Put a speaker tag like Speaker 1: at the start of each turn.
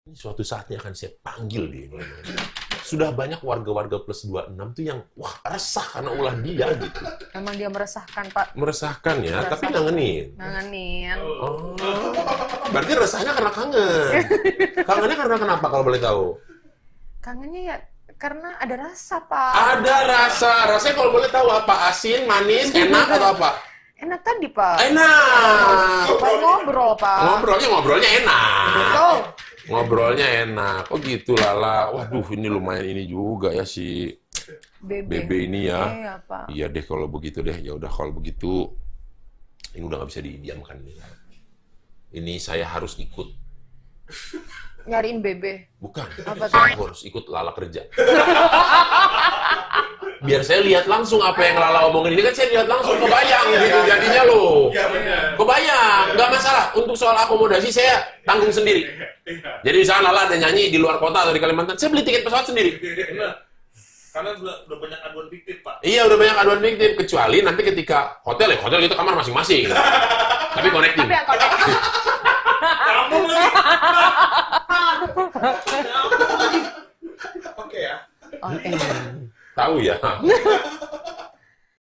Speaker 1: Ini suatu saatnya akan saya panggil dia. Sudah banyak warga-warga plus 26 tuh yang wah resah karena ulah dia gitu.
Speaker 2: Emang dia meresahkan, Pak.
Speaker 1: Meresahkan ya,
Speaker 2: Meresahkan.
Speaker 1: tapi ngangenin.
Speaker 2: Nanganin.
Speaker 1: Oh, berarti resahnya karena kangen. Kangennya karena kenapa kalau boleh tahu?
Speaker 2: Kangennya ya karena ada rasa, Pak.
Speaker 1: Ada rasa, rasanya kalau boleh tahu apa? Asin, manis, enak atau apa?
Speaker 2: Enak tadi, Pak.
Speaker 1: Enak.
Speaker 2: Pak ngobrol, Pak.
Speaker 1: Ngobrolnya ngobrolnya enak.
Speaker 2: Betul.
Speaker 1: Ngobrolnya enak. Oh gitu Lala. Waduh, ini lumayan ini juga ya si
Speaker 2: Bebe.
Speaker 1: Bebe ini ya.
Speaker 2: Iya, Pak.
Speaker 1: Iya deh kalau begitu deh. Ya udah kalau begitu ini udah nggak bisa didiamkan nih. Ini saya harus ikut.
Speaker 2: Nyariin Bebe.
Speaker 1: Bukan.
Speaker 2: Apa tuh?
Speaker 1: Saya harus ikut Lala kerja. Biar saya lihat langsung apa yang Lala omongin. Ini kan saya lihat langsung kebayang gitu jadinya loh.
Speaker 3: Iya.
Speaker 1: Untuk soal akomodasi saya tanggung sendiri.
Speaker 3: Iya.
Speaker 1: Jadi misalnya Lala ada nyanyi di luar kota atau di Kalimantan, saya beli tiket pesawat sendiri.
Speaker 3: Benar. Karena sudah, udah banyak aduan fiktif, Pak.
Speaker 1: Iya udah banyak aduan fiktif kecuali nanti ketika hotel ya hotel itu kamar masing-masing. Tapi connecting.
Speaker 2: Tapi yang connect.
Speaker 3: Kamu lagi. Kamu lagi. Oke ya.
Speaker 2: Oke.
Speaker 1: Tahu ya.